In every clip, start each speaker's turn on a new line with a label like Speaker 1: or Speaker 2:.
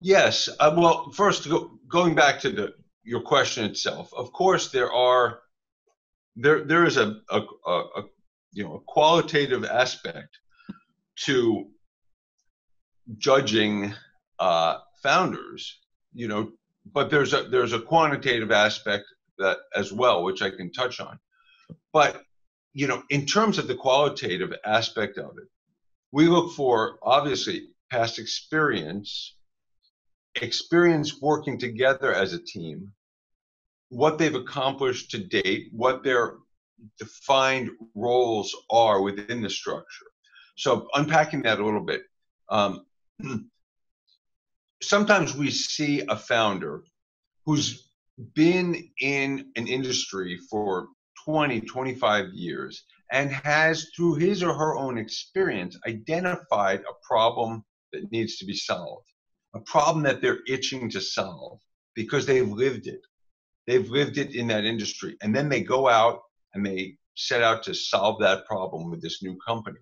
Speaker 1: Yes. Uh, well, first, go, going back to the your question itself, of course, there are there there is a, a, a, a you know a qualitative aspect to judging uh, founders, you know, but there's a there's a quantitative aspect that as well, which I can touch on. But you know, in terms of the qualitative aspect of it, we look for obviously past experience, experience working together as a team, what they've accomplished to date, what their defined roles are within the structure. So unpacking that a little bit. Um, sometimes we see a founder who's been in an industry for 20, 25 years and has, through his or her own experience, identified a problem that needs to be solved, a problem that they're itching to solve because they've lived it. They've lived it in that industry. And then they go out and they set out to solve that problem with this new company.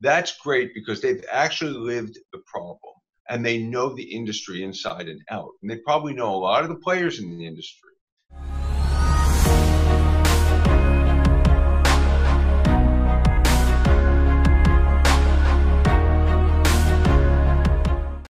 Speaker 1: That's great because they've actually lived the problem and they know the industry inside and out. And they probably know a lot of the players in the industry.